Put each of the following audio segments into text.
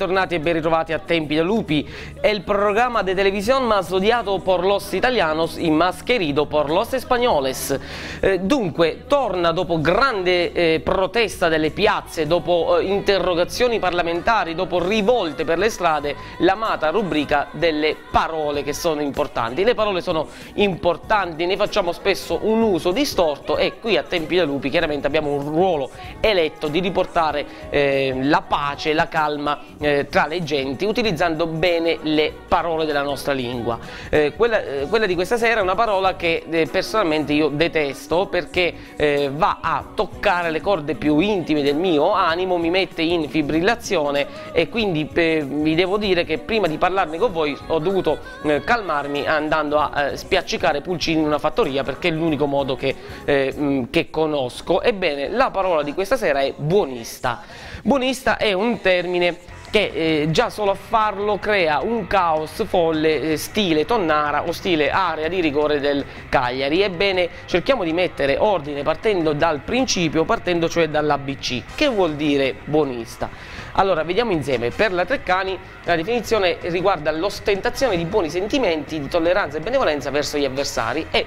Bentornati e ben ritrovati a Tempi de Lupi, el programa de televisión más odiato por los italianos y más querido por los españoles. Eh, dunque, torna dopo grande eh, protesta delle piazze, dopo eh, interrogazioni parlamentari, dopo rivolte per le strade, l'amata rubrica delle parole che sono importanti. Le parole sono importanti, ne facciamo spesso un uso distorto e qui a Tempi de Lupi chiaramente abbiamo un ruolo eletto di riportare eh, la pace, la calma eh, tra le genti utilizzando bene le parole della nostra lingua. Eh, quella, eh, quella, di questa sera è una parola che eh, personalmente io detesto perché eh, va a toccare le corde più intime del mio animo, mi mette in fibrillazione e quindi eh, vi devo dire che prima di parlarne con voi ho dovuto calmarmi andando a spiaccicare pulcini in una fattoria perché è l'unico modo che, mh, che conosco. Ebbene, la parola di questa sera è buonista. Buonista è un termine che eh, già solo a farlo crea un caos folle eh, stile Tonnara o stile area di rigore del Cagliari. Ebbene, cerchiamo di mettere ordine partendo dal principio, partendo cioè dall'ABC. Che vuol dire buonista? Allora, vediamo insieme. Per la Treccani la definizione riguarda l'ostentazione di buoni sentimenti, di tolleranza e benevolenza verso gli avversari e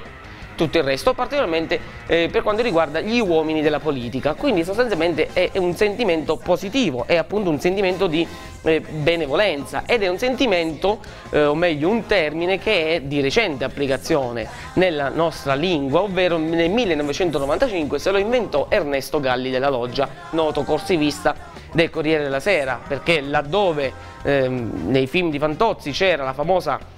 tutto il resto, particolarmente eh, per quanto riguarda gli uomini della politica. Quindi sostanzialmente è, è un sentimento positivo, è appunto un sentimento di eh, benevolenza ed è un sentimento, eh, o meglio un termine che è di recente applicazione nella nostra lingua, ovvero nel 1995 se lo inventò Ernesto Galli della Loggia, noto corsivista del Corriere della Sera, perché laddove ehm, nei film di Fantozzi c'era la famosa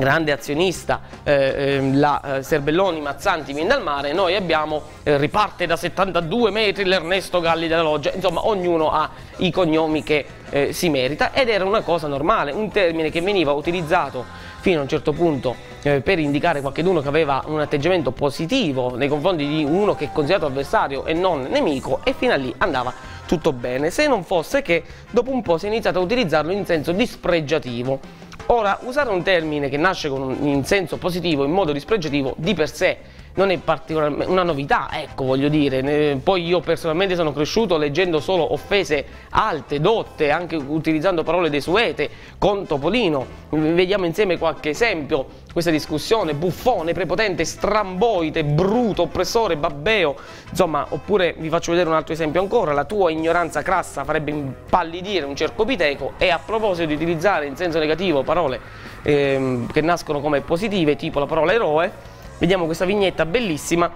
grande azionista, eh, ehm, la eh, Serbelloni Mazzanti viene dal mare, noi abbiamo eh, riparte da 72 metri l'Ernesto Galli della Loggia, insomma ognuno ha i cognomi che eh, si merita ed era una cosa normale, un termine che veniva utilizzato fino a un certo punto eh, per indicare qualcuno che aveva un atteggiamento positivo nei confronti di uno che è considerato avversario e non nemico e fino a lì andava tutto bene, se non fosse che dopo un po' si è iniziato a utilizzarlo in senso dispregiativo Ora, usare un termine che nasce un, in senso positivo, in modo dispregiativo, di per sé non è particolarmente una novità, ecco voglio dire, poi io personalmente sono cresciuto leggendo solo offese alte, dotte, anche utilizzando parole desuete con Topolino, vediamo insieme qualche esempio, questa discussione, buffone, prepotente, stramboide, bruto, oppressore, babbeo, insomma, oppure vi faccio vedere un altro esempio ancora, la tua ignoranza crassa farebbe impallidire un cercopiteco e a proposito di utilizzare in senso negativo parole ehm, che nascono come positive, tipo la parola eroe, Vediamo questa vignetta bellissima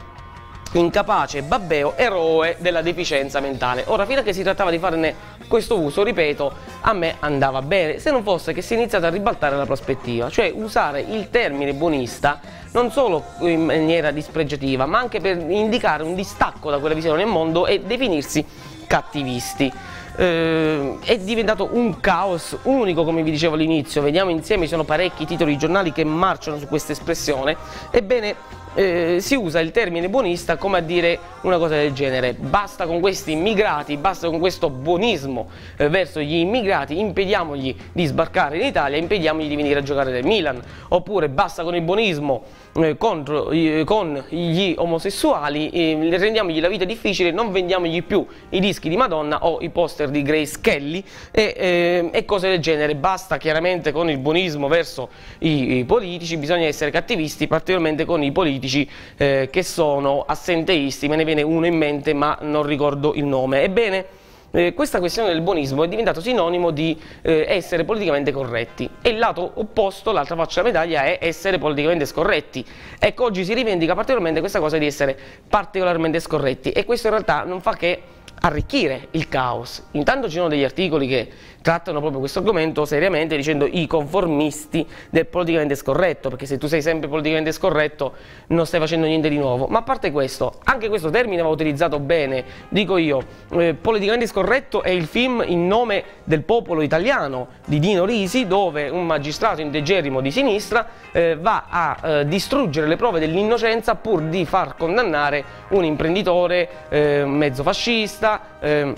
incapace, babbeo, eroe della deficienza mentale. Ora, fino a che si trattava di farne questo uso, ripeto, a me andava bene, se non fosse che si è iniziato a ribaltare la prospettiva, cioè usare il termine buonista non solo in maniera dispregiativa, ma anche per indicare un distacco da quella visione del mondo e definirsi cattivisti eh, è diventato un caos unico come vi dicevo all'inizio, vediamo insieme, ci sono parecchi titoli giornali che marciano su questa espressione, ebbene eh, si usa il termine buonista come a dire una cosa del genere. Basta con questi immigrati, basta con questo buonismo eh, verso gli immigrati impediamogli di sbarcare in Italia impediamogli di venire a giocare nel Milan. Oppure basta con il buonismo eh, contro, con gli omosessuali eh, rendiamogli la vita difficile non vendiamogli più i dischi di Madonna o i poster di Grace Kelly e, eh, e cose del genere. Basta chiaramente con il buonismo verso i, i politici bisogna essere cattivisti particolarmente con i politici politici eh, che sono assenteisti, me ne viene uno in mente ma non ricordo il nome. Ebbene, eh, questa questione del buonismo è diventato sinonimo di eh, essere politicamente corretti e il lato opposto, l'altra faccia della medaglia è essere politicamente scorretti. Ecco, oggi si rivendica particolarmente questa cosa di essere particolarmente scorretti e questo in realtà non fa che arricchire il caos. Intanto ci sono degli articoli che trattano proprio questo argomento seriamente dicendo i conformisti del politicamente scorretto, perché se tu sei sempre politicamente scorretto non stai facendo niente di nuovo. Ma a parte questo, anche questo termine va utilizzato bene, dico io, eh, politicamente scorretto è il film In nome del popolo italiano di Dino Risi, dove un magistrato integerrimo di sinistra eh, va a eh, distruggere le prove dell'innocenza pur di far condannare un imprenditore eh, mezzo fascista, ehm,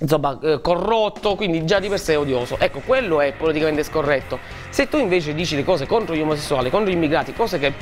insomma eh, corrotto, quindi già di per sé odioso. Ecco, quello è politicamente scorretto. Se tu invece dici le cose contro gli omosessuali, contro gli immigrati, cose che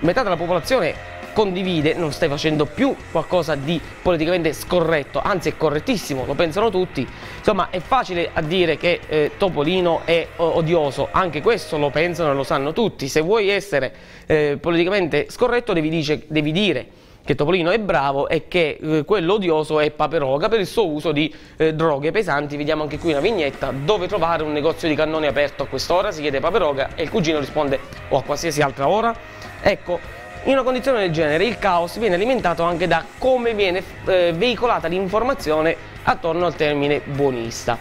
metà della popolazione condivide, non stai facendo più qualcosa di politicamente scorretto, anzi è correttissimo, lo pensano tutti. Insomma, è facile a dire che eh, Topolino è odioso, anche questo lo pensano e lo sanno tutti. Se vuoi essere eh, politicamente scorretto devi, dice, devi dire che Topolino è bravo e che eh, quello odioso è Paperoga per il suo uso di eh, droghe pesanti. Vediamo anche qui una vignetta dove trovare un negozio di cannoni aperto a quest'ora, si chiede Paperoga e il cugino risponde o a qualsiasi altra ora. Ecco, in una condizione del genere il caos viene alimentato anche da come viene eh, veicolata l'informazione attorno al termine buonista.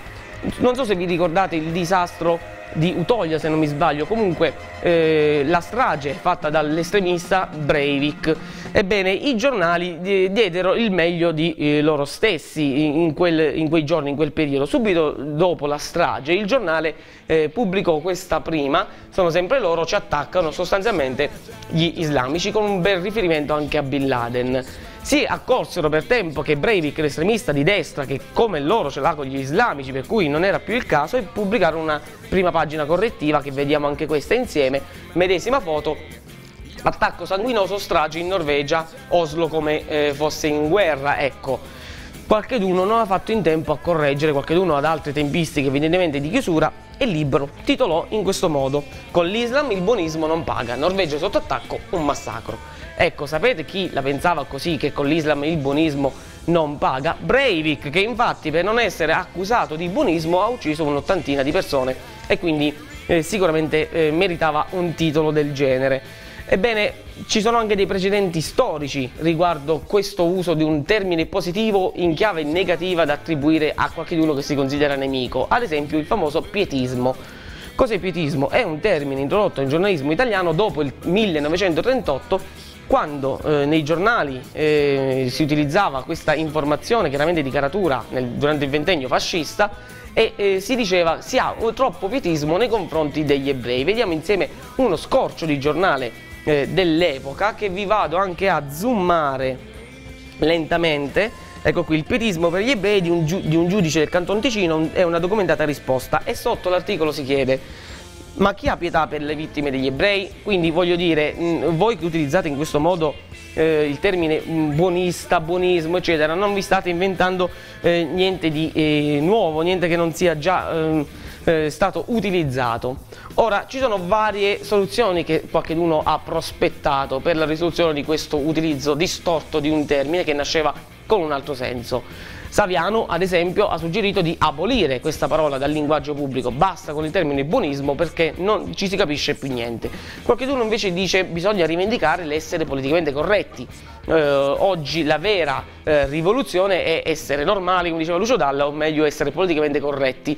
Non so se vi ricordate il disastro di Utolia se non mi sbaglio, comunque eh, la strage fatta dall'estremista Breivik. Ebbene, i giornali diedero il meglio di eh, loro stessi in, quel, in, quei giorni, in quel periodo. Subito dopo la strage il giornale eh, pubblicò questa prima, sono sempre loro, ci attaccano sostanzialmente gli islamici con un bel riferimento anche a Bin Laden si accorsero per tempo che Breivik, l'estremista di destra, che come loro ce l'ha con gli islamici, per cui non era più il caso, e pubblicarono una prima pagina correttiva, che vediamo anche questa insieme, medesima foto, attacco sanguinoso, strage in Norvegia, Oslo come eh, fosse in guerra, ecco. Qualcheduno non ha fatto in tempo a correggere, qualcheduno ad altre tempistiche evidentemente di chiusura e Libero titolò in questo modo Con l'Islam il buonismo non paga, Norvegia sotto attacco, un massacro. Ecco, sapete chi la pensava così, che con l'Islam il buonismo non paga? Breivik, che infatti per non essere accusato di buonismo ha ucciso un'ottantina di persone e quindi eh, sicuramente eh, meritava un titolo del genere. Ebbene, ci sono anche dei precedenti storici riguardo questo uso di un termine positivo in chiave negativa da attribuire a qualcuno che si considera nemico, ad esempio il famoso pietismo. Cos'è pietismo? È un termine introdotto nel giornalismo italiano dopo il 1938 quando eh, nei giornali eh, si utilizzava questa informazione chiaramente di caratura nel, durante il ventennio fascista e eh, si diceva si ha troppo pietismo nei confronti degli ebrei. Vediamo insieme uno scorcio di giornale eh, dell'epoca che vi vado anche a zoomare lentamente. Ecco qui il pietismo per gli ebrei di un, di un giudice del Canton Ticino è una documentata risposta e sotto l'articolo si chiede ma chi ha pietà per le vittime degli ebrei? Quindi voglio dire, voi che utilizzate in questo modo eh, il termine buonista, buonismo, eccetera, non vi state inventando eh, niente di eh, nuovo, niente che non sia già ehm, eh, stato utilizzato. Ora, ci sono varie soluzioni che qualcuno ha prospettato per la risoluzione di questo utilizzo distorto di un termine che nasceva con un altro senso. Saviano, ad esempio, ha suggerito di abolire questa parola dal linguaggio pubblico, basta con il termine buonismo perché non ci si capisce più niente. Qualcuno invece dice che bisogna rivendicare l'essere politicamente corretti. Eh, oggi la vera eh, rivoluzione è essere normali, come diceva Lucio Dalla, o meglio essere politicamente corretti.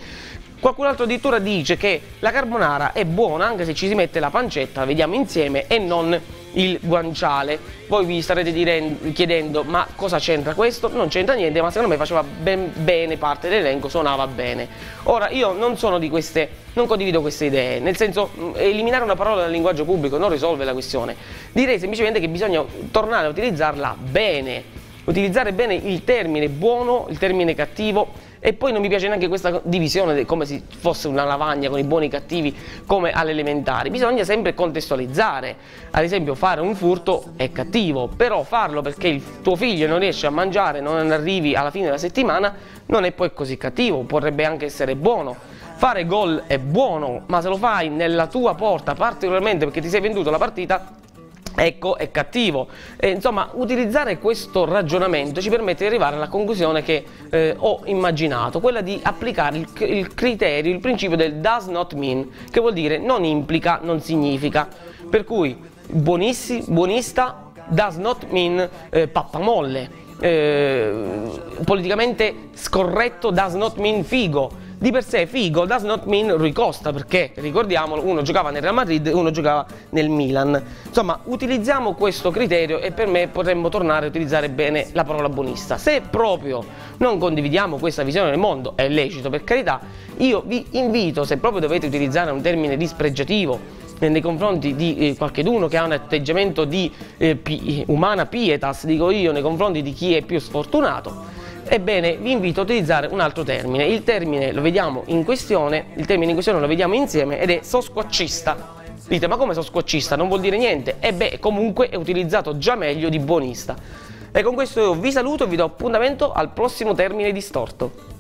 Qualcun altro addirittura dice che la carbonara è buona anche se ci si mette la pancetta, la vediamo insieme, e non il guanciale. Voi vi starete direndo, chiedendo ma cosa c'entra questo? Non c'entra niente, ma secondo me faceva ben bene parte dell'elenco, suonava bene. Ora io non sono di queste, non condivido queste idee, nel senso eliminare una parola dal linguaggio pubblico non risolve la questione. Direi semplicemente che bisogna tornare a utilizzarla bene, utilizzare bene il termine buono, il termine cattivo e poi non mi piace neanche questa divisione come se fosse una lavagna con i buoni e i cattivi come alle elementari. Bisogna sempre contestualizzare. Ad esempio fare un furto è cattivo, però farlo perché il tuo figlio non riesce a mangiare, non arrivi alla fine della settimana, non è poi così cattivo, potrebbe anche essere buono. Fare gol è buono, ma se lo fai nella tua porta, particolarmente perché ti sei venduto la partita, ecco è cattivo. E, insomma, utilizzare questo ragionamento ci permette di arrivare alla conclusione che eh, ho immaginato, quella di applicare il, il, criterio, il principio del does not mean, che vuol dire non implica, non significa. Per cui buonista does not mean eh, pappamolle. Eh, politicamente scorretto does not mean figo di per sé Figo does not mean Rui Costa perché ricordiamolo uno giocava nel Real Madrid e uno giocava nel Milan. Insomma utilizziamo questo criterio e per me potremmo tornare a utilizzare bene la parola buonista. Se proprio non condividiamo questa visione del mondo è lecito per carità io vi invito se proprio dovete utilizzare un termine dispregiativo nei confronti di eh, qualcheduno che ha un atteggiamento di eh, pi umana pietas, dico io, nei confronti di chi è più sfortunato, Ebbene, vi invito a utilizzare un altro termine. Il termine lo vediamo in questione, il termine in questione lo vediamo insieme ed è sosquaccista. Dite, ma come sono scoccista? Non vuol dire niente. E beh, comunque è utilizzato già meglio di buonista. E con questo io vi saluto e vi do appuntamento al prossimo termine distorto.